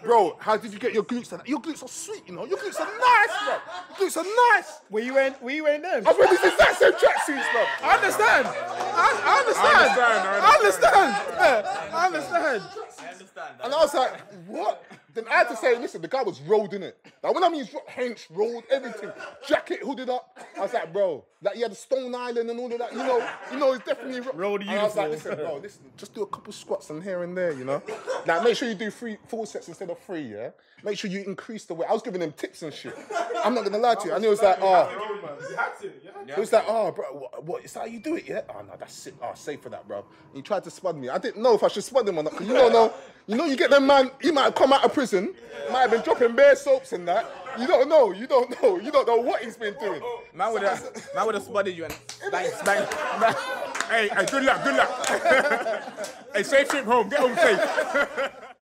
Bro, how did you get your glutes? Your glutes are sweet, you know. Your glutes are nice, bro. Your glutes are nice. Were you wearing? Were you wearing them? I was wearing these exact same tracksuits, bro. I understand. I, I understand. I understand. Yeah, I understand. And I was like, what? Then I had to say, listen, the guy was rolled in it. Like when I mean hench, rolled, everything, jacket hooded up. I was like, bro, like he had a Stone Island and all of that. You know, you know, it's definitely ro- Rolled And I was like, listen, bro, listen, just do a couple squats and here and there, you know. Now make sure you do three, four sets instead of three, yeah. Make sure you increase the weight. I was giving him tips and shit. I'm not gonna lie to you. And he was like, oh. He was like, oh, bro, what, what? Is that how you do it? Yeah. Oh no, that's it. Oh, safe for that, bro. And he tried to spud me. I didn't know if I should spud him or not. Cause you don't know. You know, you get them man. He might have come out of prison. Might have been dropping bare soaps and that. You don't know. You don't know. You don't know what he's been doing. Man would have, man would have spotted you and bang, bang, bang. Hey, hey, good luck, good luck. hey, safe trip home. Get home safe.